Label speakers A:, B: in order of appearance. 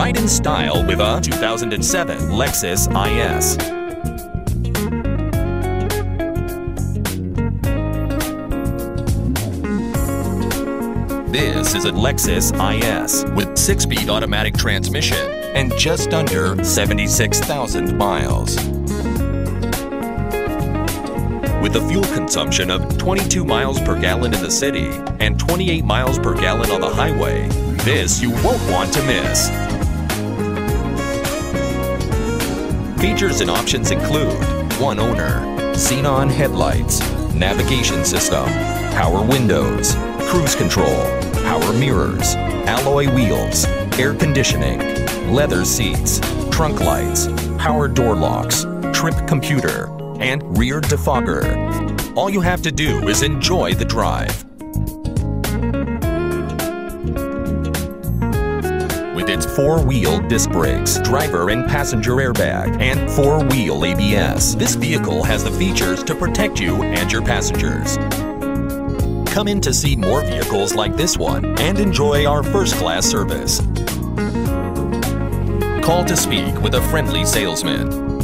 A: Ride in style with a 2007 Lexus IS. This is a Lexus IS with 6-speed automatic transmission and just under 76,000 miles. With a fuel consumption of 22 miles per gallon in the city and 28 miles per gallon on the highway, this you won't want to miss. Features and options include one owner, xenon headlights, navigation system, power windows, cruise control, power mirrors, alloy wheels, air conditioning, leather seats, trunk lights, power door locks, trip computer, and rear defogger. All you have to do is enjoy the drive. Four-wheel disc brakes, driver and passenger airbag, and four-wheel ABS, this vehicle has the features to protect you and your passengers. Come in to see more vehicles like this one and enjoy our first-class service. Call to speak with a friendly salesman.